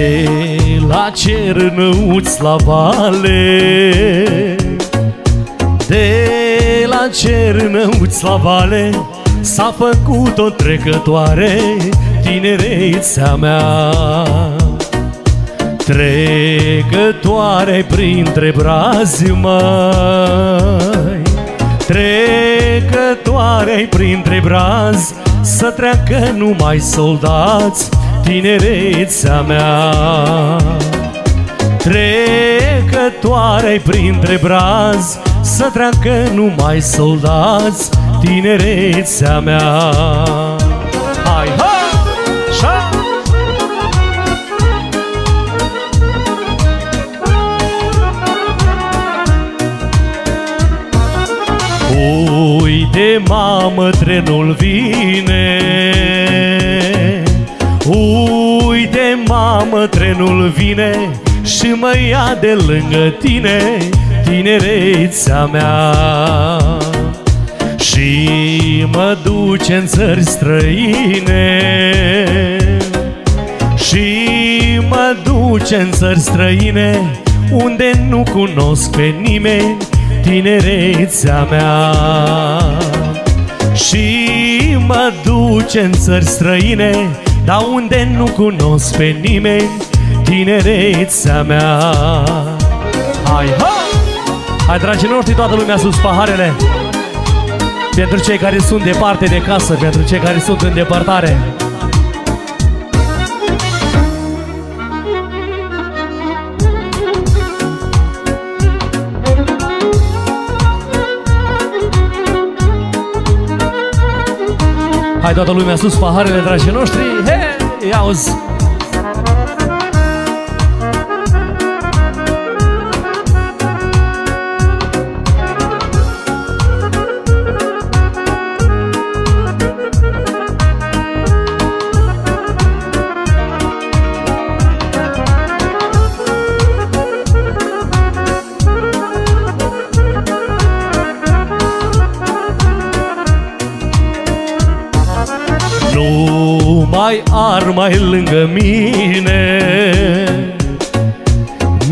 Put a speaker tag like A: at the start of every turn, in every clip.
A: De la cer înăuți la vale. De la cer înăuți la vale S-a făcut o trecătoare tinerețea mea Trecătoare printre brazi mai Trecătoare printre brazi Să treacă numai soldați Tinerețea mea. Trecătoare printre brazi Să treacă numai soldați Tinerețea mea. Hai, Uite, mamă, trenul vine. Uite, mamă, trenul vine Și mă ia de lângă tine Tinerețea mea. Și mă duce în țări străine. Și mă duce în țări străine Unde nu cunosc pe nimeni tinerețea mea duce în țări străine Dar unde nu cunosc pe nimeni Tinerețea mea. Hai, hai! Hai, dragii noștri, toată lumea sus paharele. Pentru cei care sunt departe de casă Pentru cei care sunt în depărtare Hai toată lumea sus, paharele, dragii noștri. He, ia uzi Nu mai ar mai lângă mine.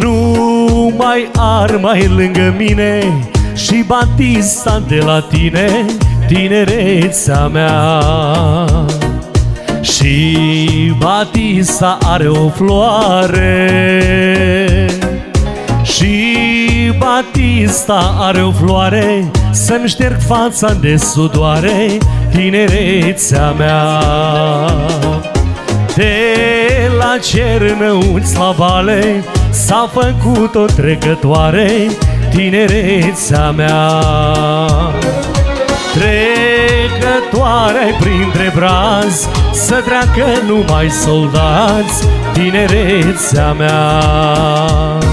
A: Nu mai ar mai lângă mine Și Batista de la tine Tinerețea mea. Și Batista are o floare. Și Batista are o floare Să-mi șterg fața de sudoare Tinerețea mea. De la cer înăuți la vale S-a făcut o trecătoare Tinerețea mea. Trecătoare printre brazi Să treacă numai soldați Tinerețea mea